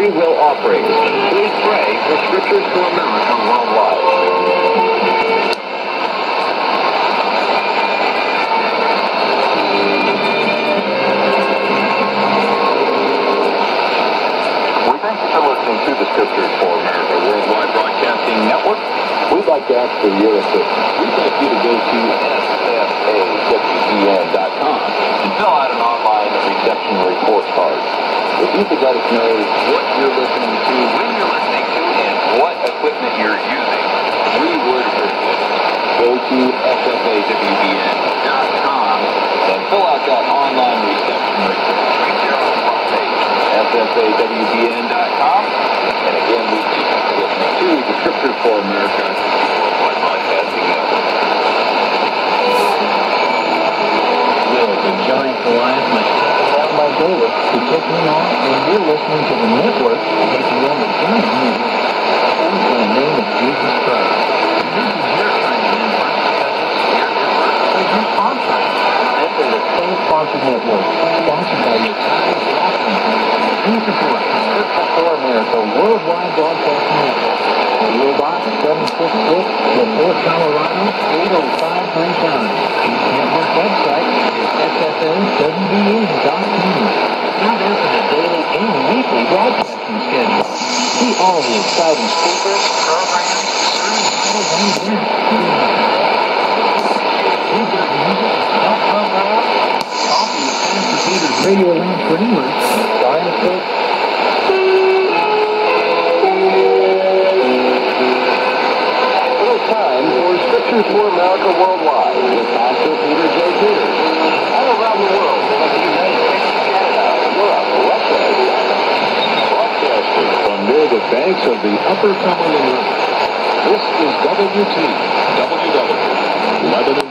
free will offerings. Please pray for Scriptures. We thank you for listening to the Scriptures for America Worldwide Broadcasting Network. We'd like to ask for your assistance. We'd like you to go to sfawbn.com and fill out an online reception report card. If you could let us know what you're listening to, when you're listening to, and what equipment you're using, we would appreciate it. Go to sfawbn.com and fill out that online reception report right there on the front page. sfawbn.com. And again, we keep listening to the Scriptures for America Worldwide Broadcasting Network. Will the giant Goliath must by David to take him on, and you're listening to the network taking on the giant in the name of Jesus Christ. This is your kind of network your network sponsoring. This is a state-sponsored network, sponsored by your support for America Worldwide Broadcasting Network. PO Box 766, LaPorte, Colorado 80537. This network website is SFA7BN.com. Now there for the daily and weekly broadcasting schedule. See all the exciting speakers, programs, Radio Lounge for English, It's time for Scriptures for America Worldwide with Pastor Peter J. the banks of the Upper Cumberland River. This is WT, WW, Lebanon.